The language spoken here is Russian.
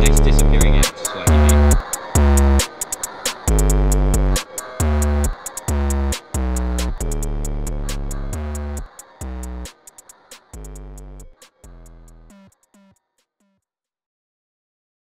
здесь, здесь.